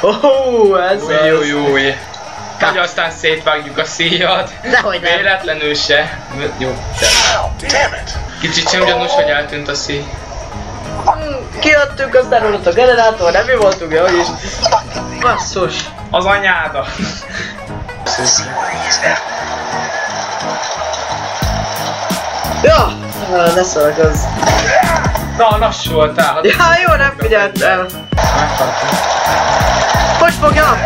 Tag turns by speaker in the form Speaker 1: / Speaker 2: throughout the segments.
Speaker 1: Oh, ez
Speaker 2: Új,
Speaker 1: az.
Speaker 2: új, új. Hogy aztán szétvágjuk a szíjat.
Speaker 1: Dehogy nem.
Speaker 2: Véletlenül se. Jó. Kicsit sem gyanús, hogy eltűnt a szíj.
Speaker 1: Kiadtuk, aztán ugrott a generátor, nem mi voltunk, hogy is. Basszus.
Speaker 2: Az anyáda.
Speaker 1: Ja! Ne szólsz.
Speaker 2: Na, lassú voltál.
Speaker 1: Ja, jó, nem figyeltem.
Speaker 2: meghaltam.
Speaker 1: Hogy fogjam?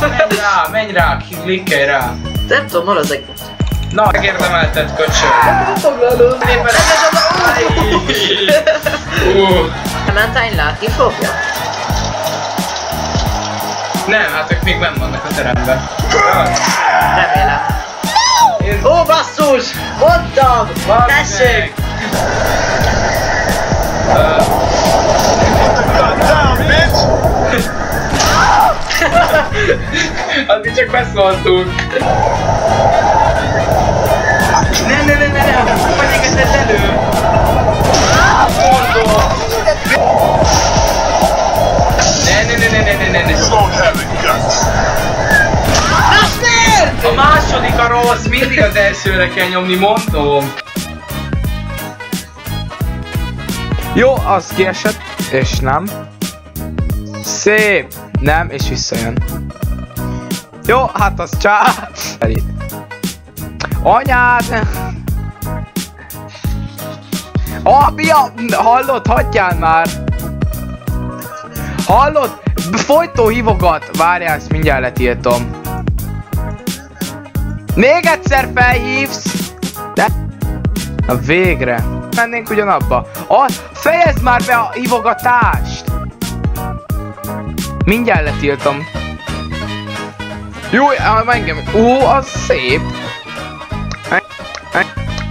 Speaker 2: Menj rá, menj rá, klikkelj rá.
Speaker 1: Nem tudom, hol az egy...
Speaker 2: Na, megérdemelted, köcsög.
Speaker 1: Nem foglalom.
Speaker 2: Éppen Ú,
Speaker 1: Clementine látni fogja?
Speaker 2: Nem, hát ők még benn vannak a teremben.
Speaker 1: Remélem.
Speaker 2: Én...
Speaker 1: Ó, basszus! Mondtam! Tessék!
Speaker 2: Ö, Beszóltunk. Ne, ne, ne, ne, ne, fenyegeted elő. Mondom. Ne, ne, ne, ne, ne, ne, ne, ne. A második a rossz, mindig az elsőre kell nyomni, mondom.
Speaker 3: Jó, az kiesett, és nem. Szép! Nem, és visszajön. Jó, hát az csá... Anyád! Apja! Hallod? Hagyjál már! Hallod? Folytó hívogat! Várjál, ezt mindjárt letiltom. Még egyszer felhívsz! De... Na végre. Mennénk ugyanabba. A, fejezd már be a hívogatást! Mindjárt letiltom. Jó, engem... Ó, az szép. En, en,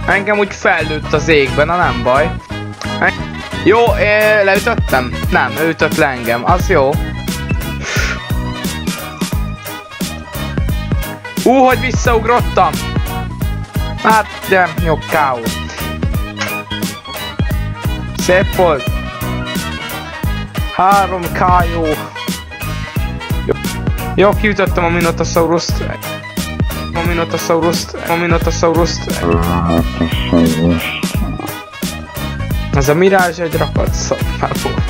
Speaker 3: engem úgy fellőtt az égben, na nem baj. Jó, leütöttem? Nem, ő ütött le engem, az jó. Ú, hogy visszaugrottam! Hát, de, jó, káó. Szép volt. 3K jó. Jó, kiütöttem a Minotaurus-t. A Minotaurus-t. A Minotaurus-t. Ez a Mirage egy rakat volt.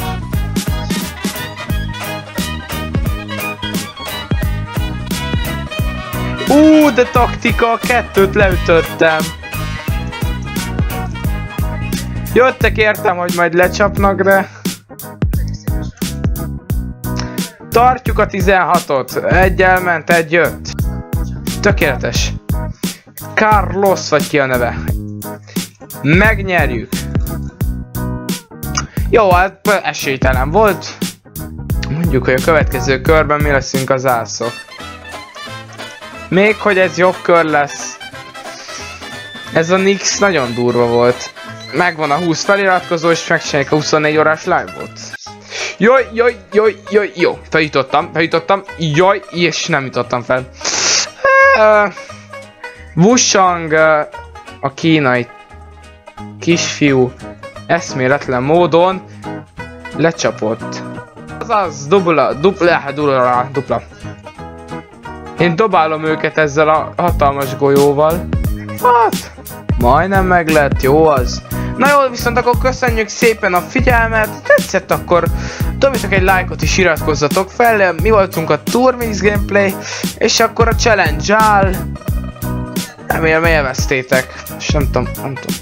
Speaker 3: Ú, de taktika, kettőt leütöttem. Jöttek értem, hogy majd lecsapnak, de... Tartjuk a 16-ot. Egy elment, egy jött. Tökéletes. Carlos vagy ki a neve. Megnyerjük. Jó, hát esélytelen volt. Mondjuk, hogy a következő körben mi leszünk az ászok. Még hogy ez jobb kör lesz. Ez a Nix nagyon durva volt. Megvan a 20 feliratkozó, és megcsináljuk a 24 órás live-ot. Jaj, jaj, jaj, jaj, jó. Feljutottam, feljutottam. Jaj, és nem jutottam fel. Uh, Wushang, a kínai kisfiú eszméletlen módon lecsapott. Azaz, dupla, dupla, dupla, dupla. Én dobálom őket ezzel a hatalmas golyóval. Hát, majdnem meg lett, jó az. Na jó, viszont akkor köszönjük szépen a figyelmet, tetszett akkor dobjatok egy lájkot és iratkozzatok fel, mi voltunk a Turmix Gameplay, és akkor a challenge áll. Remélem élveztétek, és nem tudom, nem tudom.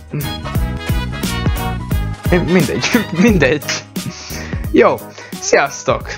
Speaker 3: Mi- Mindegy, mindegy. Jó, sziasztok!